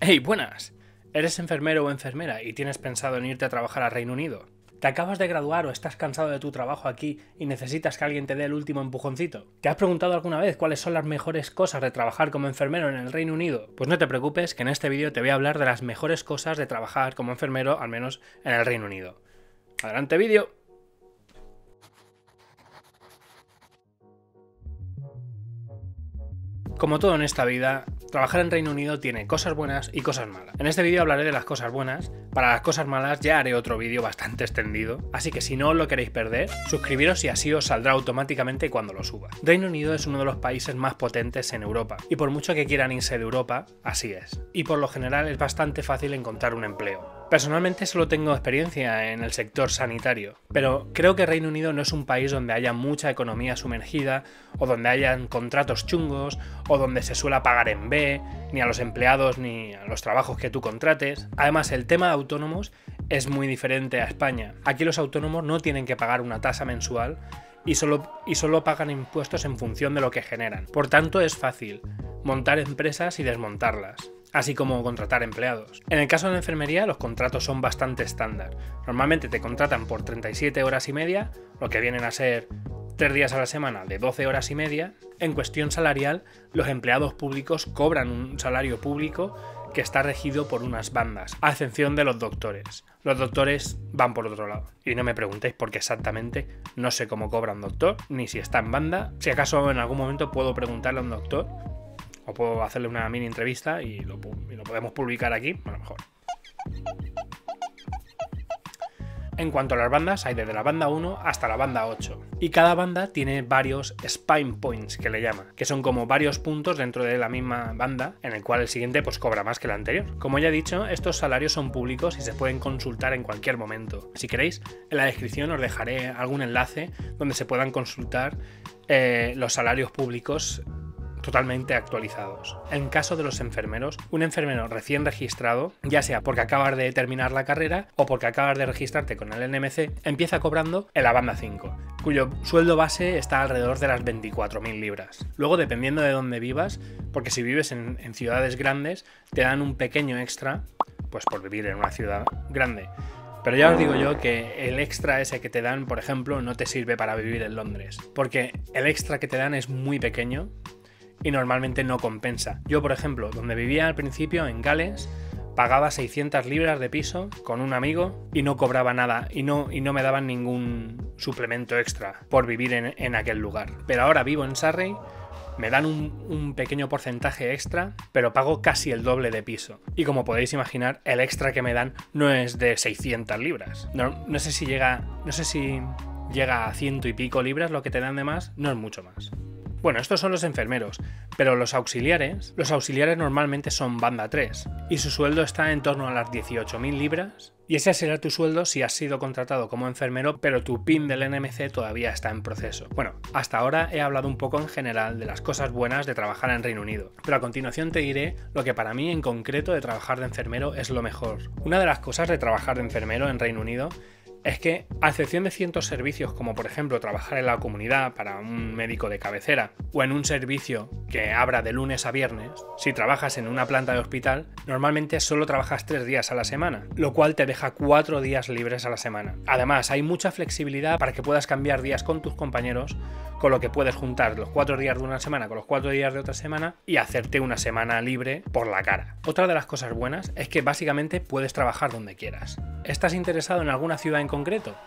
Hey, buenas. ¿Eres enfermero o enfermera y tienes pensado en irte a trabajar al Reino Unido? ¿Te acabas de graduar o estás cansado de tu trabajo aquí y necesitas que alguien te dé el último empujoncito? ¿Te has preguntado alguna vez cuáles son las mejores cosas de trabajar como enfermero en el Reino Unido? Pues no te preocupes, que en este vídeo te voy a hablar de las mejores cosas de trabajar como enfermero, al menos en el Reino Unido. Adelante vídeo. Como todo en esta vida, trabajar en Reino Unido tiene cosas buenas y cosas malas. En este vídeo hablaré de las cosas buenas, para las cosas malas ya haré otro vídeo bastante extendido, así que si no lo queréis perder, suscribiros y así os saldrá automáticamente cuando lo suba. Reino Unido es uno de los países más potentes en Europa, y por mucho que quieran irse de Europa, así es. Y por lo general es bastante fácil encontrar un empleo. Personalmente solo tengo experiencia en el sector sanitario, pero creo que Reino Unido no es un país donde haya mucha economía sumergida, o donde hayan contratos chungos, o donde se suele pagar en B, ni a los empleados ni a los trabajos que tú contrates. Además, el tema de autónomos es muy diferente a España. Aquí los autónomos no tienen que pagar una tasa mensual y solo, y solo pagan impuestos en función de lo que generan. Por tanto, es fácil montar empresas y desmontarlas así como contratar empleados. En el caso de la enfermería, los contratos son bastante estándar. Normalmente te contratan por 37 horas y media, lo que vienen a ser 3 días a la semana de 12 horas y media. En cuestión salarial, los empleados públicos cobran un salario público que está regido por unas bandas, a excepción de los doctores. Los doctores van por otro lado. Y no me preguntéis porque exactamente no sé cómo cobra un doctor, ni si está en banda. Si acaso en algún momento puedo preguntarle a un doctor, o puedo hacerle una mini entrevista y lo, podemos publicar aquí, a lo mejor. En cuanto a las bandas, hay desde la banda 1 hasta la banda 8. Y cada banda tiene varios spine points, que le llama, que son como varios puntos dentro de la misma banda, en el cual el siguiente pues cobra más que el anterior. Como ya he dicho, estos salarios son públicos y se pueden consultar en cualquier momento. Si queréis, en la descripción os dejaré algún enlace donde se puedan consultar eh, los salarios públicos totalmente actualizados. En caso de los enfermeros, un enfermero recién registrado, ya sea porque acabas de terminar la carrera o porque acabas de registrarte con el NMC, empieza cobrando en la banda 5, cuyo sueldo base está alrededor de las 24.000 libras. Luego, dependiendo de dónde vivas, porque si vives en, en ciudades grandes, te dan un pequeño extra, pues por vivir en una ciudad grande. Pero ya os digo yo que el extra ese que te dan, por ejemplo, no te sirve para vivir en Londres. Porque el extra que te dan es muy pequeño y normalmente no compensa. Yo, por ejemplo, donde vivía al principio, en Gales, pagaba 600 libras de piso con un amigo y no cobraba nada y no, y no me daban ningún suplemento extra por vivir en, aquel lugar. Pero ahora vivo en Surrey, me dan un, pequeño porcentaje extra, pero pago casi el doble de piso. Y como podéis imaginar, el extra que me dan no es de 600 libras. No, no sé si llega, no sé si llega a ciento y pico libras lo que te dan de más, no es mucho más. Bueno, estos son los enfermeros, pero los auxiliares, los auxiliares normalmente son banda 3 y su sueldo está en torno a las 18.000 libras y ese será tu sueldo si has sido contratado como enfermero, pero tu PIN del NMC todavía está en proceso. Bueno, hasta ahora he hablado un poco en general de las cosas buenas de trabajar en Reino Unido, pero a continuación te diré lo que para mí en concreto de trabajar de enfermero es lo mejor. Una de las cosas de trabajar de enfermero en Reino Unido es que, a excepción de ciertos servicios, como por ejemplo trabajar en la comunidad para un médico de cabecera, o en un servicio que abra de lunes a viernes, si trabajas en una planta de hospital, normalmente solo trabajas tres días a la semana, lo cual te deja cuatro días libres a la semana. Además, hay mucha flexibilidad para que puedas cambiar días con tus compañeros, con lo que puedes juntar los cuatro días de una semana con los cuatro días de otra semana y hacerte una semana libre por la cara. Otra de las cosas buenas es que básicamente puedes trabajar donde quieras. ¿Estás interesado en alguna ciudad en concreto?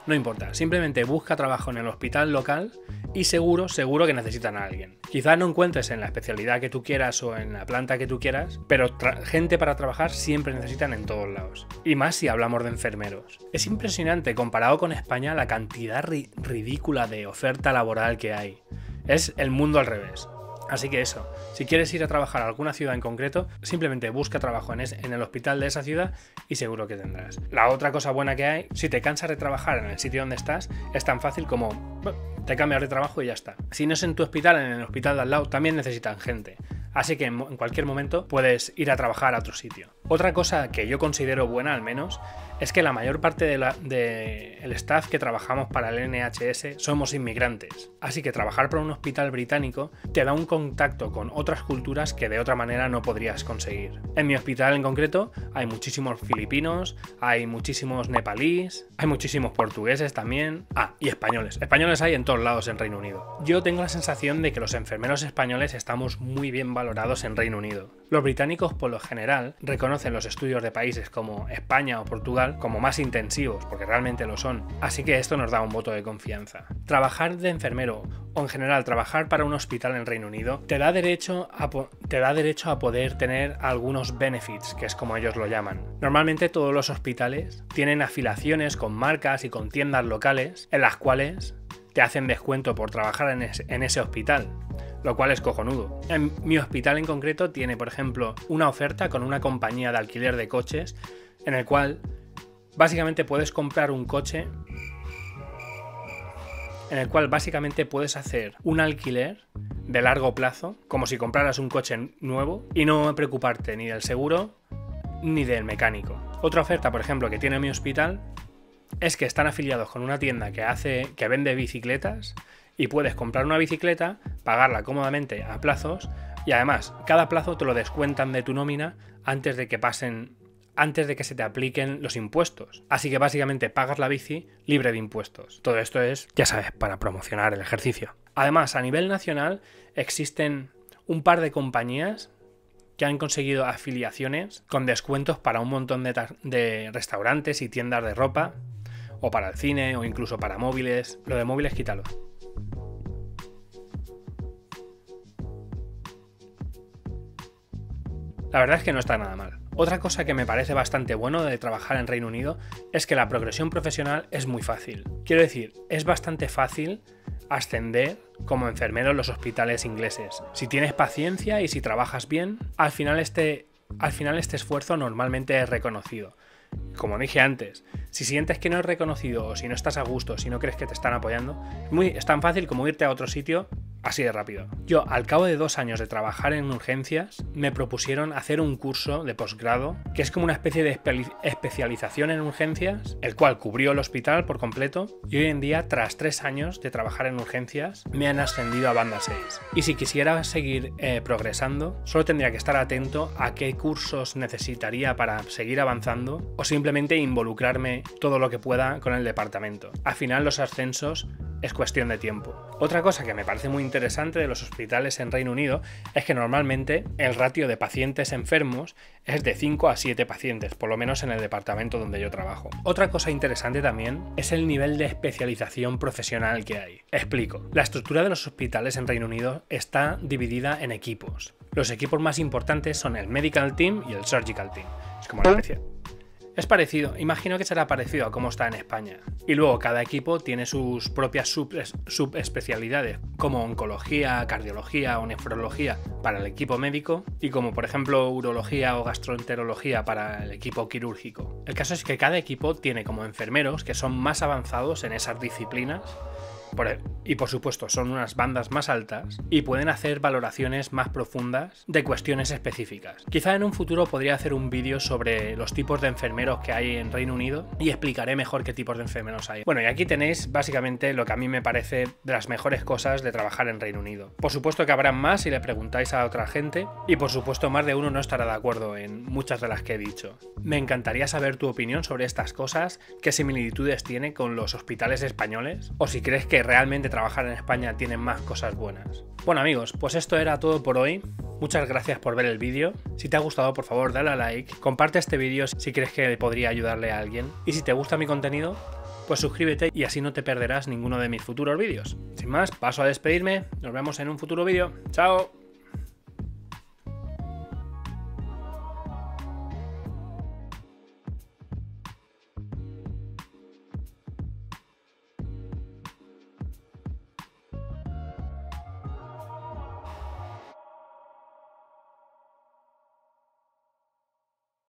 No importa, simplemente busca trabajo en el hospital local y seguro, seguro que necesitan a alguien. Quizás no encuentres en la especialidad que tú quieras o en la planta que tú quieras, pero gente para trabajar siempre necesitan en todos lados. Y más si hablamos de enfermeros. Es impresionante comparado con España la cantidad ridícula de oferta laboral que hay. Es el mundo al revés. Así que eso, si quieres ir a trabajar a alguna ciudad en concreto, simplemente busca trabajo en, en, el hospital de esa ciudad y seguro que tendrás. La otra cosa buena que hay, si te cansas de trabajar en el sitio donde estás, es tan fácil como te cambias de trabajo y ya está. Si no es en tu hospital, en el hospital de al lado también necesitan gente. así que en cualquier momento puedes ir a trabajar a otro sitio. Otra cosa que yo considero buena al menos es que la mayor parte del de staff que trabajamos para el NHS somos inmigrantes. Así que trabajar para un hospital británico te da un contacto con otras culturas que de otra manera no podrías conseguir. En mi hospital en concreto hay muchísimos filipinos, hay muchísimos nepalíes, hay muchísimos portugueses también. Ah, y españoles. Españoles hay en todos lados en Reino Unido. Yo tengo la sensación de que los enfermeros españoles estamos muy bien valorados en Reino Unido. Los británicos por lo general reconocen los estudios de países como España o Portugal como más intensivos, porque realmente lo son. Así que esto nos da un voto de confianza. Trabajar de enfermero o en general trabajar para un hospital en Reino Unido te da derecho a, te da derecho a poder tener algunos benefits, que es como ellos lo llaman. Normalmente todos los hospitales tienen afiliaciones con marcas y con tiendas locales en las cuales te hacen descuento por trabajar en ese, hospital lo cual es cojonudo. En mi hospital en concreto tiene, por ejemplo, una oferta con una compañía de alquiler de coches en el cual Básicamente puedes comprar un coche en el cual básicamente puedes hacer un alquiler de largo plazo, como si compraras un coche nuevo, y no preocuparte ni del seguro ni del mecánico. Otra oferta, por ejemplo, que tiene mi hospital es que están afiliados con una tienda que hace que vende bicicletas y puedes comprar una bicicleta, pagarla cómodamente a plazos y además cada plazo te lo descuentan de tu nómina antes de que pasen antes de que se te apliquen los impuestos. Así que básicamente pagas la bici libre de impuestos. Todo esto es, ya sabes, para promocionar el ejercicio. Además, a nivel nacional existen un par de compañías que han conseguido afiliaciones con descuentos para un montón de, de, restaurantes y tiendas de ropa, o para el cine, o incluso para móviles. Lo de móviles, quítalo. La verdad es que no está nada mal. Otra cosa que me parece bastante bueno de trabajar en Reino Unido es que la progresión profesional es muy fácil. Quiero decir, es bastante fácil ascender como enfermero en los hospitales ingleses. Si tienes paciencia y si trabajas bien, al final este, al final este esfuerzo normalmente es reconocido. Como dije antes, si sientes que no es reconocido o si no estás a gusto, si no crees que te están apoyando, muy, es tan fácil como irte a otro sitio Así de rápido. Yo, al cabo de dos años de trabajar en urgencias, me propusieron hacer un curso de posgrado, que es como una especie de especialización en urgencias, el cual cubrió el hospital por completo, y hoy en día, tras tres años de trabajar en urgencias, me han ascendido a banda 6. Y si quisiera seguir eh, progresando, solo tendría que estar atento a qué cursos necesitaría para seguir avanzando, o simplemente involucrarme todo lo que pueda con el departamento. Al final, los ascensos es cuestión de tiempo. Otra cosa que me parece muy interesante de los hospitales en Reino Unido es que normalmente el ratio de pacientes enfermos es de 5 a 7 pacientes, por lo menos en el departamento donde yo trabajo. Otra cosa interesante también es el nivel de especialización profesional que hay. Explico. La estructura de los hospitales en Reino Unido está dividida en equipos. Los equipos más importantes son el Medical Team y el Surgical Team. Es como la especie es parecido, imagino que será parecido a cómo está en España. Y luego cada equipo tiene sus propias subespecialidades, como oncología, cardiología o nefrología para el equipo médico y como por ejemplo urología o gastroenterología para el equipo quirúrgico. El caso es que cada equipo tiene como enfermeros que son más avanzados en esas disciplinas e, y por supuesto son unas bandas más altas y pueden hacer valoraciones más profundas de cuestiones específicas. Quizá en un futuro podría hacer un vídeo sobre los tipos de enfermeros que hay en Reino Unido y explicaré mejor qué tipos de enfermeros hay. Bueno, y aquí tenéis básicamente lo que a mí me parece de las mejores cosas de trabajar en Reino Unido. Por supuesto que habrá más si le preguntáis a otra gente y por supuesto más de uno no estará de acuerdo en muchas de las que he dicho. Me encantaría saber tu opinión sobre estas cosas, qué similitudes tiene con los hospitales españoles o si crees realmente trabajar en España tiene más cosas buenas. Bueno amigos, pues esto era todo por hoy. Muchas gracias por ver el vídeo. Si te ha gustado, por favor, dale a like. Comparte este vídeo si crees que podría ayudarle a alguien. Y si te gusta mi contenido, pues suscríbete y así no te perderás ninguno de mis futuros vídeos. Sin más, paso a despedirme. Nos vemos en un futuro vídeo. ¡Chao!